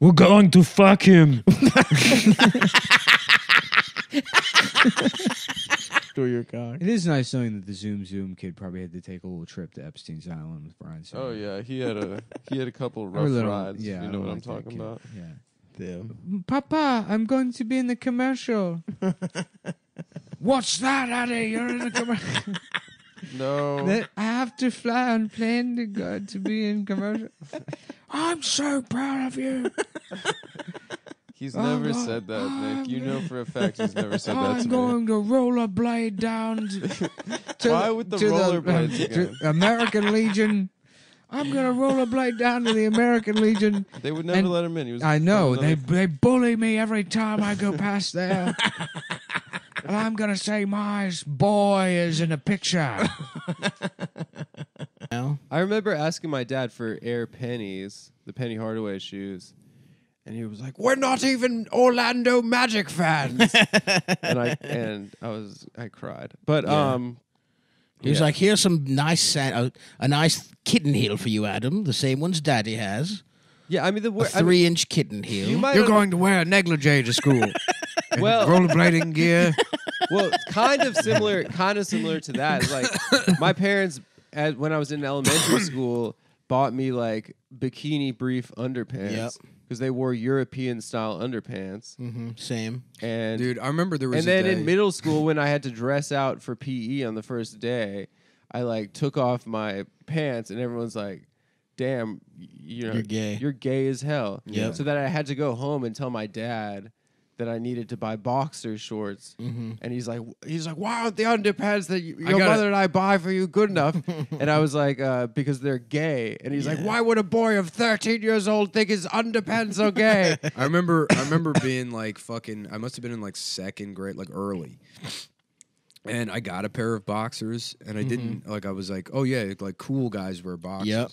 We're going to fuck him. Through your cock. It is nice knowing that the Zoom Zoom kid probably had to take a little trip to Epstein's Island with Bryan. Singer. Oh yeah, he had a he had a couple Or a rough little- rides. Yeah, you know don't what I'm talking kid. about. Yeah. Damn. Papa, I'm going to be in the commercial. What's that, Addy? You're in the commercial. No, That I have to fly on plane to go to be in commercial. I'm so proud of you. he's Oh, never God. said that, Nick. You know for a fact he's never said that to I'm me. going to rollerblade down to, to Why with the to rollerblades um, to again? American Legion. I'm gonna rollerblade down to the American Legion. They would never And let him in. He was I know they another- they bully me every time I go past there. and I'm gonna say my boy is in a picture. Now? I remember asking my dad for Air Pennies, the Penny Hardaway shoes, and he was like, "We're not even Orlando Magic fans." and I and I was I cried, but Yeah. um, He was yeah. like, "Here's some nice sand, a, a nice kitten heel for you, Adam. The same ones Daddy has. yeah, I mean the A wor- I mean, three-inch kitten heel. you might You're under- going to wear a negligee to school. and Well- rollerblading gear. well, kind of similar, kind of similar to that. Like my parents, as, when I was in elementary school, bought me like bikini brief underpants Yep. because they wore European style underpants, hmm Same. and Dude, I remember there was and then day- in middle school when I had to dress out for PE on the first day, I like took off my pants and everyone's like, "Damn, you know, You're gay." You're gay as hell." Yep. So that I had to go home and tell my dad that I needed to buy boxer shorts. Mm-hmm. And he's like, he's like, why aren't the underpants that you, your gotta- mother and I buy for you good enough? and I was like, uh, because they're gay. And he's like, why would a boy of 13 years old think his underpants are gay? I remember I remember being like fucking I must have been in like second grade, like early. And I got a pair of boxers and I didn't like I was like, oh yeah, like cool guys wear boxers. Yep.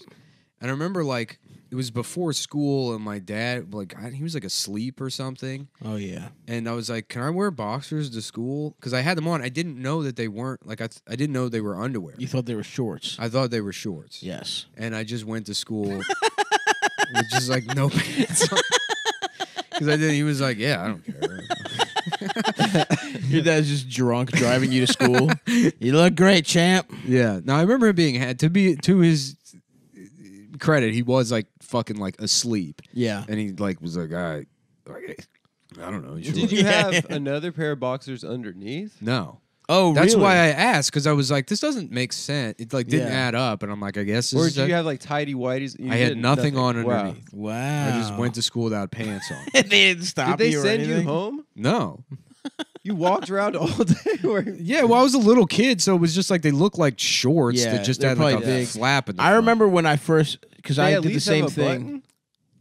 And I remember like it was before school and my dad like I, he was like asleep or something Oh yeah. and I was like, "Can I wear boxers to school?" Cuz I had them on. I didn't know that they weren't like I th- I didn't know they were underwear. You thought they were shorts. I thought they were shorts. yes. And I just went to school with just like no pants on. Cuz I did he was like, "Yeah, I don't care." Your dad's just drunk driving you to school. you look great, champ. Yeah. Now I remember him being had to be to his credit, he was like fucking like asleep, Yeah. and he like was like, "I, like, I don't know." sure." Did you have another pair of boxers underneath? No. Oh, That's really? why I asked because I was like, "This doesn't make sense." It like didn't Yeah. add up, and I'm like, "I guess." This Or is did a- you have like tidy whities? You I had did nothing, on Wow. underneath. Wow. I just went to school without pants on. they didn't stop Did they you or send you anything? home? No. You walked around all day. wearing- Yeah, well, I was a little kid, so it was just like they looked like shorts Yeah, that just they're had like a probably big. flap in the I front. remember when I first because They I at did the least same a thing. button?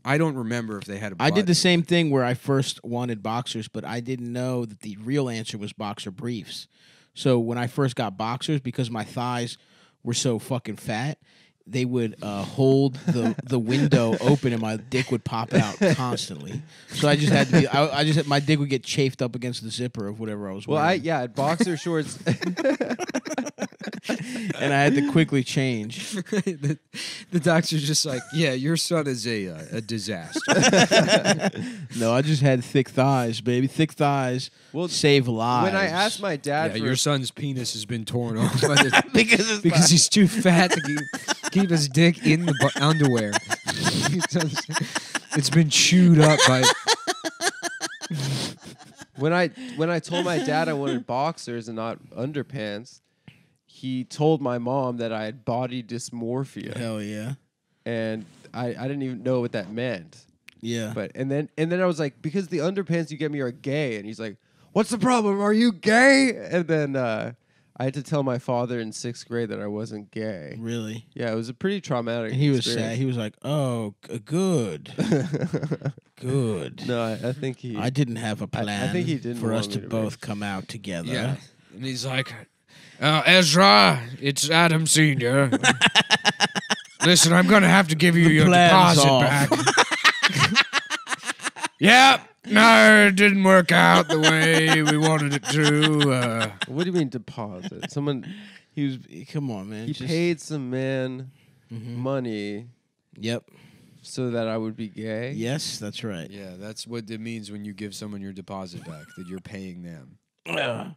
I don't remember if they had a I did the button. same thing where I first wanted boxers, but I didn't know that the real answer was boxer briefs. So when I first got boxers, because my thighs were so fucking fat, they would uh, hold the, the window open and my dick would pop out constantly. So I just had to be. I, I just had, my dick would get chafed up against the zipper of whatever I was wearing. Well, I yeah, boxer shorts. and I had to quickly change. the, the doctor's just like, yeah, your son is a uh, a disaster. No, I just had thick thighs, baby. Thick thighs Well, save lives. when I asked my dad yeah, for your son's penis has been torn off by the, because it's because he's too fat to keep, keep his dick in the bu- underwear. it's been chewed up by. when I when I told my dad I wanted boxers and not underpants, he told my mom that I had body dysmorphia, hell yeah, and I, I didn't even know what that meant. yeah. But and then and then I was like, because the underpants you get me are gay, and he's like, "What's the problem? Are you gay?" And then uh, I had to tell my father in sixth grade that I wasn't gay. really. Yeah, it was a pretty traumatic. And he was sad. He was like, "Oh, g- good, good." no, I, I think he. I didn't have a plan I think he didn't for us want to me to both raise- come out together. Yeah, and he's like, uh, Ezra, it's Adam Senior. Listen, I'm gonna have to give you your deposit off. back. yeah, no, it didn't work out the way we wanted it to. Uh, what do you mean deposit? Someone He was. Come on, man. he just- paid some man Mhm. money Yep. so that I would be gay. Yes, that's right. Yeah, that's what it means when you give someone your deposit back that you're paying them.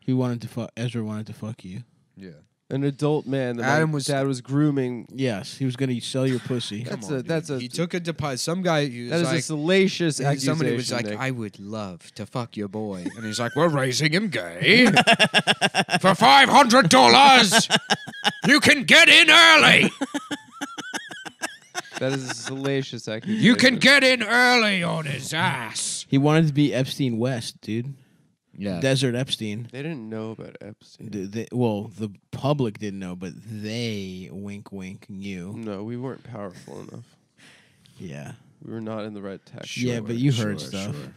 He wanted to fuck. Ezra wanted to fuck you. Yeah. An adult man that Adam my was- dad was grooming. Yes, he was going to sell your pussy. That's on, a- that's a- He took a deposit. Some guy. He was That is like, a salacious and accusation. somebody was like, Nick. "I would love to fuck your boy," and he's like, "We're raising him gay for five hundred dollars. You can get in early. that is a salacious accusation. You can get in early on his ass." He wanted to be Epstein West, dude. Yeah. Desert Epstein. They didn't know about Epstein. The, the, well, the public didn't know, but they wink, wink knew. No, we weren't powerful enough. Yeah, We were not in the right tech. Yeah, but you heard stuff. sure.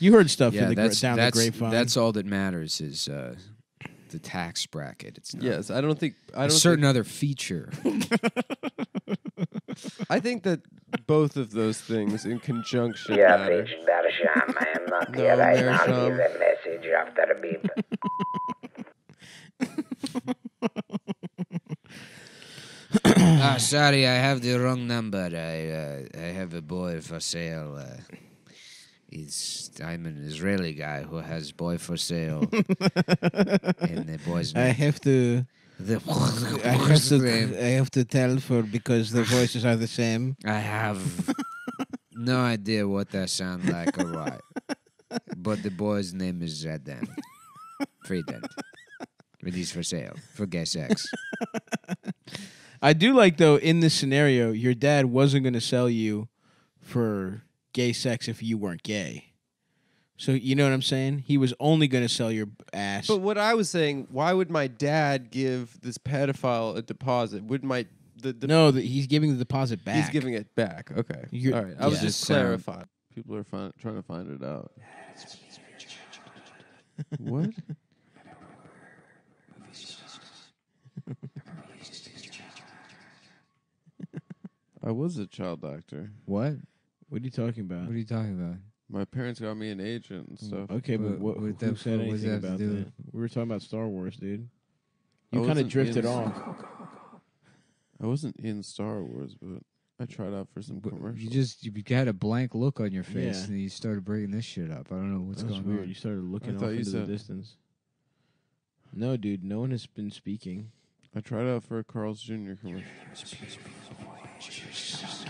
you heard stuff Yeah, in the gra- that's down that's the grapevine. that's all that matters is uh, the tax bracket. It's not Yes, I don't think I don't. certain other feature. I think that both of those things in conjunction You have matter. reached Bersham. I am not No, here right now. Bersham. Leave a message after the beep. Ah, sorry, I have the wrong number. I uh, I have a boy for sale. Uh, he's I'm an Israeli guy who has boy for sale. and the boy's I have to. The I have to. I have to tell for because the voices are the same. I have no idea what that sound like or why. But the boy's name is Adam Friedland. But he's for sale for gay sex. I do like though in this scenario, your dad wasn't going to sell you for gay sex if you weren't gay. So you know what I'm saying? He was only going to sell your ass. But what I was saying, why would my dad give this pedophile a deposit? Would my the, the no, the, he's giving the deposit back. he's giving it back? Okay, You're- all right. I was yeah. just Just clarifying. People are fin- trying to find it out. What? I was a child actor. What? What are you talking about? What are you talking about? My parents got me an agent and stuff. Okay, but What- what, what who that- said what was anything that to about do that? We were talking about Star Wars, dude. I You kind of wasn't drifted in- off. I wasn't in Star Wars, but I tried out for some commercials. You just you had a blank look on your face, Yeah. and then you started bringing this shit up. I don't know what's That was going weird. on. You started looking I off thought you into said- the distance. No, dude. No one has been speaking. I tried out for a Carl's Jr. commercial.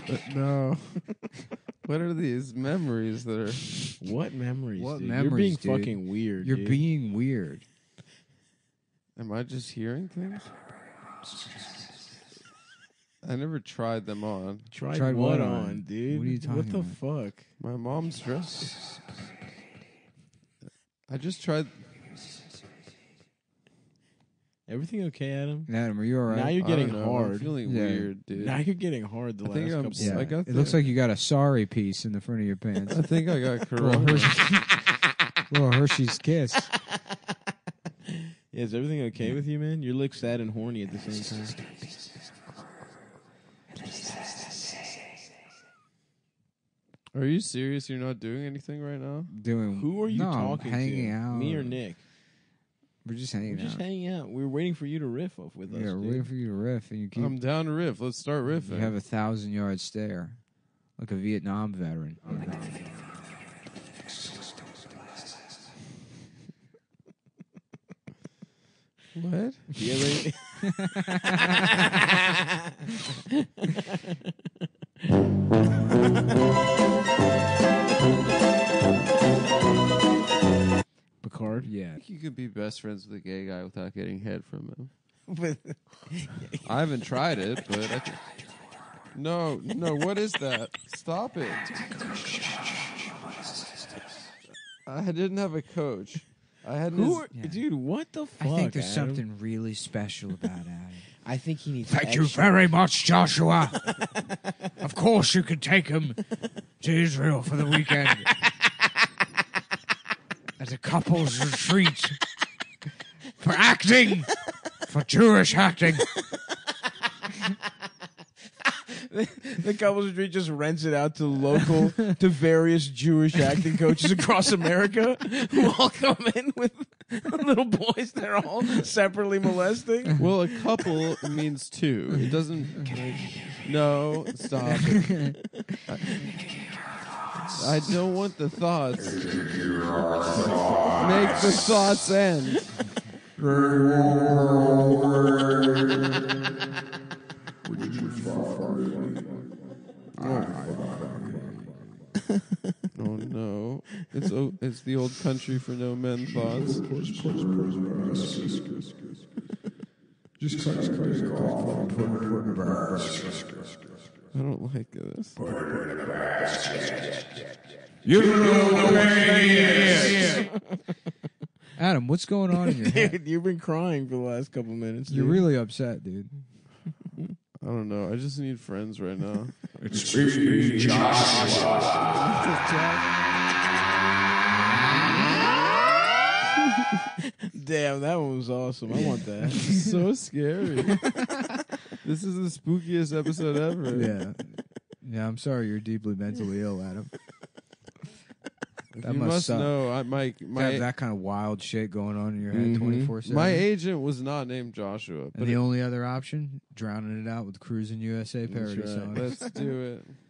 But no. what are these memories that are? What memories? What dude? You're being memories, dude? fucking weird. You're dude. being weird. Am I just hearing things? I never tried them on. Tried, Tried what what on, on? dude? What are you What the about? fuck? My mom's dress. I just tried. Everything okay, Adam? Adam, are you all right? Now you're I getting don't know, I'm hard. feeling Yeah. weird, dude. Now you're getting hard. The I last think I'm couple. s- yeah, I got it looks the- like you got a sorry piece in the front of your pants. I think I got little, corona. Hershey's, little Hershey's kiss. Yeah, is everything okay with you, man? You look sad and horny at the same time. Are you serious? You're not doing anything right now? Doing Who are you no, talking hanging to? out. Me or Nick? We're just hanging out. We're just hanging out. We're waiting for you to riff off with us. yeah, we're dude. waiting for you to riff, and you keep. I'm down to riff. Let's start riffing. you have a thousand yard stare, like a Vietnam veteran. what? Do you have any- Picard. Yeah, I think you could be best friends with a gay guy without getting head from him. But I haven't tried it, but I th- no, no. What is that? Stop it! I didn't have a coach. I had who, his, are, dude? What the fuck? I think there's Adam? something really special about Adam. I think he needs. Thank you extra- very much, Joshua. of course, you can take him to Israel for the weekend as a couple's retreat for acting, for Jewish acting. the couples retreat just rents it out to local to various Jewish acting coaches across America who all come in with little boys they're all separately molesting. Well, a couple means two. It doesn't. no, stop. Uh, I don't want the thoughts. Make the thoughts end. Oh no! It's o- it's the old country for no men thoughts. I don't like this. Adam, what's going on in your head? Dude, you've been crying for the last couple minutes. You're dude. really upset, dude. I don't know. I just need friends right now. damn. That one was awesome. I want that. It's so scary. this is the spookiest episode ever. Yeah. Yeah, I'm sorry you're deeply mentally ill, Adam. That you must must suck. know. I, my My, my that kind of wild shit going on in your head Mhm. 24 7. my agent was not named Joshua, And but the it- only other option, drowning it out with Cruising USA That's parody right. song. let's do it. Cruising